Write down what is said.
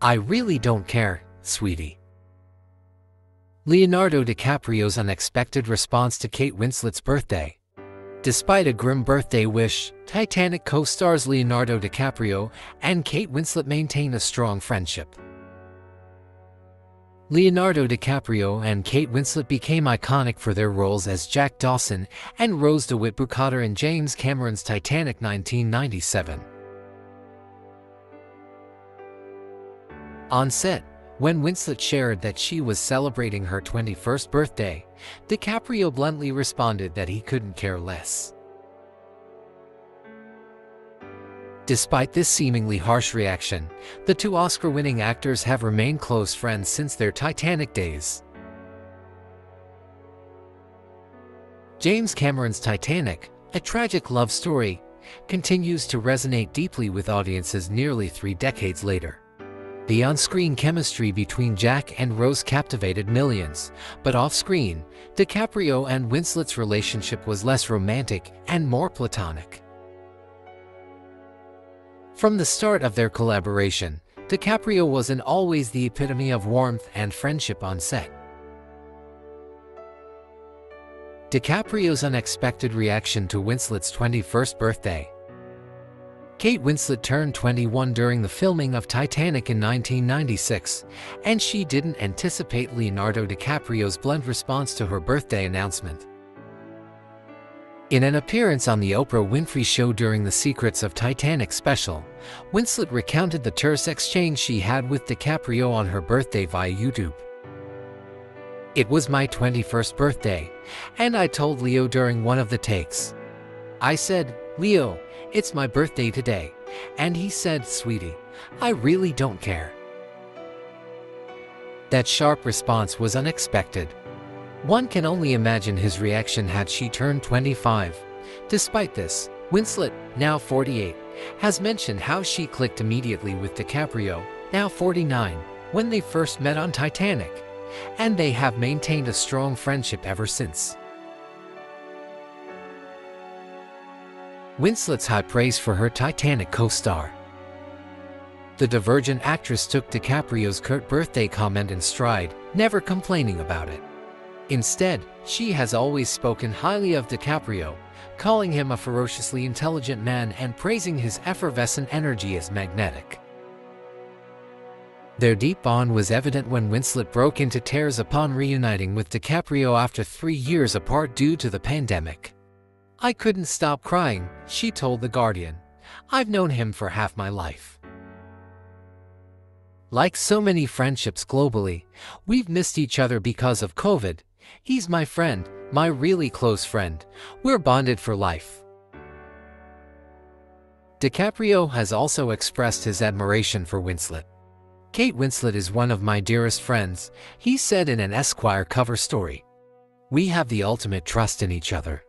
I really don't care, sweetie. Leonardo DiCaprio's unexpected response to Kate Winslet's birthday. Despite a grim birthday wish, Titanic co-stars Leonardo DiCaprio and Kate Winslet maintain a strong friendship. Leonardo DiCaprio and Kate Winslet became iconic for their roles as Jack Dawson and Rose DeWitt Bukater in James Cameron's Titanic 1997. On set, when Winslet shared that she was celebrating her 21st birthday, DiCaprio bluntly responded that he couldn't care less. Despite this seemingly harsh reaction, the two Oscar-winning actors have remained close friends since their Titanic days. James Cameron's Titanic, a tragic love story, continues to resonate deeply with audiences nearly three decades later. The on-screen chemistry between Jack and Rose captivated millions, but off-screen, DiCaprio and Winslet's relationship was less romantic and more platonic. From the start of their collaboration, DiCaprio wasn't always the epitome of warmth and friendship on set. DiCaprio's unexpected reaction to Winslet's 21st birthday Kate Winslet turned 21 during the filming of Titanic in 1996, and she didn't anticipate Leonardo DiCaprio's blunt response to her birthday announcement. In an appearance on the Oprah Winfrey Show during the Secrets of Titanic special, Winslet recounted the terse exchange she had with DiCaprio on her birthday via YouTube. It was my 21st birthday, and I told Leo during one of the takes. I said, Leo, it's my birthday today. And he said, Sweetie, I really don't care. That sharp response was unexpected. One can only imagine his reaction had she turned 25. Despite this, Winslet, now 48, has mentioned how she clicked immediately with DiCaprio, now 49, when they first met on Titanic, and they have maintained a strong friendship ever since. Winslet's high praise for her Titanic co-star. The Divergent actress took DiCaprio's curt birthday comment in stride, never complaining about it. Instead, she has always spoken highly of DiCaprio, calling him a ferociously intelligent man and praising his effervescent energy as magnetic. Their deep bond was evident when Winslet broke into tears upon reuniting with DiCaprio after three years apart due to the pandemic. I couldn't stop crying, she told The Guardian. I've known him for half my life. Like so many friendships globally, we've missed each other because of COVID. He's my friend, my really close friend. We're bonded for life. DiCaprio has also expressed his admiration for Winslet. Kate Winslet is one of my dearest friends, he said in an Esquire cover story. We have the ultimate trust in each other.